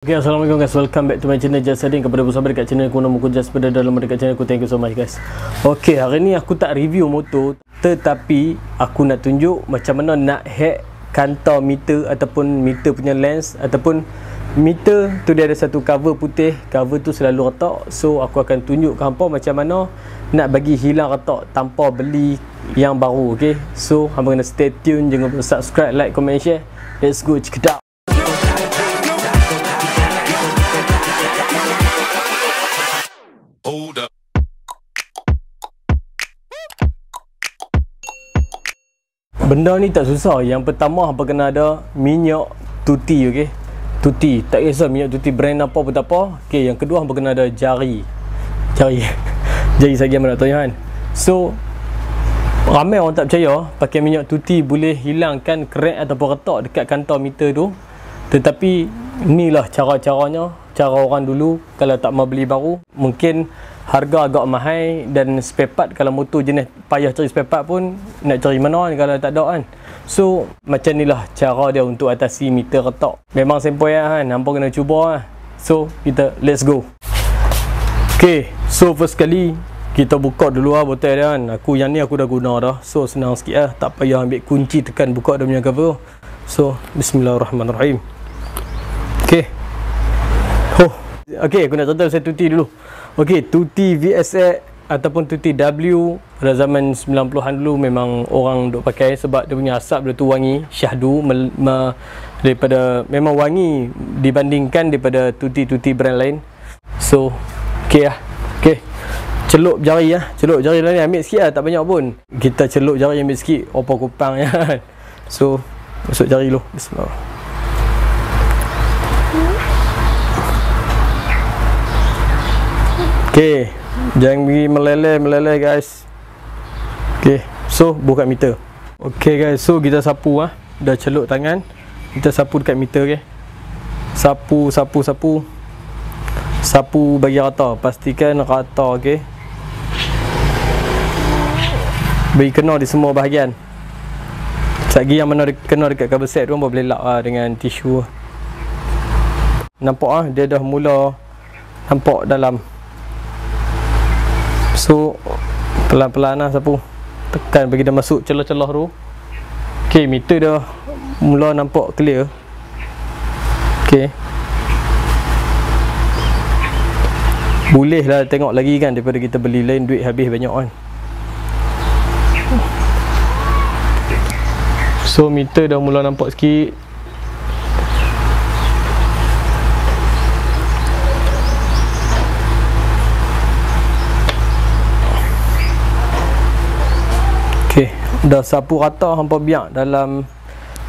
Okay, Assalamualaikum guys, welcome back to my channel Just Selling Kepada bersama dekat channel aku nama aku Just Pada dalam dekat channel aku, thank you so much guys. Okay, hari ni aku tak review motor Tetapi, aku nak tunjuk macam mana nak hack kantor meter Ataupun meter punya lens Ataupun meter tu dia ada satu cover putih. Cover tu selalu retak. So, aku akan tunjuk ke hampa macam mana Nak bagi hilang retak tanpa beli yang baru, okay? So, hampa kena stay tune, jangan lupa subscribe, like, comment, share. Let's go, check it out Hold up. Benda ni tak susah. Yang pertama apa kena ada minyak tuti okey. Tuti. Tak kisah minyak tuti brand apa pun tak apa. Okey, yang kedua apa kena ada jari. Jari. jari saya mana tahu kan. So ramai orang tak percaya pakai minyak tuti boleh hilangkan crack ataupun retak dekat kantor meter tu. Tetapi inilah cara-caranya. Cara orang dulu kalau tak mau beli baru mungkin harga agak mahal dan spare part kalau motor jenis payah cari spare part pun nak cari mana kan kalau tak ada kan. So macam inilah cara dia untuk atasi meter retak. Memang sempoi lah kan nampak kena cuba lah. So kita let's go. Ok so first kali kita buka dulu lah botol dia kan. Aku yang ni aku dah guna dah. So senang sikit lah tak payah ambil kunci tekan buka dia punya cover. So bismillahirrahmanirrahim oh ok aku nak contoh saya tuti dulu Okey, tuti VSX ataupun tuti W pada zaman 90-an dulu memang orang duk pakai sebab dia punya asap dia tu wangi, syahdu me, me, daripada memang wangi dibandingkan daripada tuti-tuti brand lain. So, okey lah. Okey. Celup jari lah. Celup jari lah ni ambil sikit lah, tak banyak pun. Kita celup jari ambil sikit, opa kupang ya. So, masuk jari dulu. Bismillah. Okey, jangan pergi meleleh-meleleh guys. Okey, so buka meter. Okey guys, so kita sapu ah. Dah celup tangan. Kita sapu dekat meter okey. Sapu, sapu, sapu. Sapu bagi rata, pastikan rata okey. Bagi kena di semua bahagian. Sekejap yang mana kena dekat cover set tu boleh lap lah dengan tisu. Nampak ah, dia dah mula nampak dalam So pelan-pelan lah sapu. Tekan bagi dia masuk celah-celah tu. Ok meter dah mula nampak clear. Ok Boleh lah tengok lagi kan daripada kita beli lain duit habis banyak kan. So meter dah mula nampak sikit dah sapu rata hampa biak dalam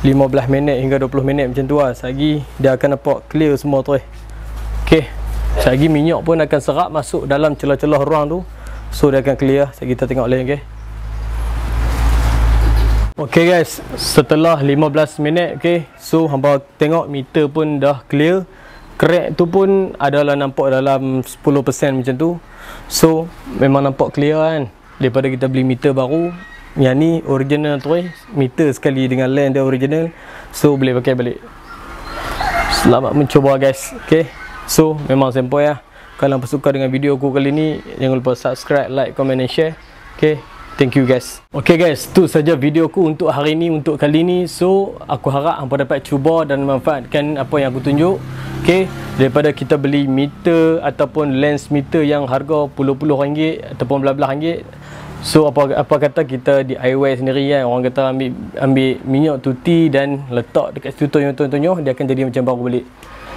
15 minit hingga 20 minit macam tu lah. Lagi dia akan nampak clear semua tu eh. Ok minyak pun akan serap masuk dalam celah-celah ruang tu. So dia akan clear. Lagi kita tengok lain ok ok guys. Setelah 15 minit ok so hampa tengok meter pun dah clear. Crack tu pun adalah nampak dalam 10% macam tu. So memang nampak clear kan? Daripada kita beli meter baru yang ni original tu eh meter sekali dengan lens dia original. So boleh pakai balik. Selamat mencuba guys. Ok so memang sempoi lah kalau hampa suka dengan video aku kali ni jangan lupa subscribe like comment and share. Ok thank you guys. Ok guys. Tu saja video aku untuk hari ni untuk kali ni. So aku harap hampa dapat cuba dan manfaatkan apa yang aku tunjuk. Ok daripada kita beli meter ataupun lens meter yang harga puluh-puluh ringgit ataupun belah-belah ringgit So apa apa kata kita DIY sendiri kan orang kata ambil ambil minyak tuti dan letak dekat situ tonyoh-tonyoh dia akan jadi macam baru balik.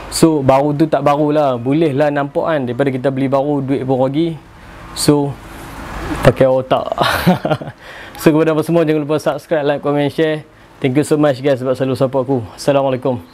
So baru tu tak barulah. Boleh lah nampak kan daripada kita beli baru duit pun rugi. So pakai otak. so kepada apa semua jangan lupa subscribe, like, comment, share. Thank you so much guys sebab selalu support aku. Assalamualaikum.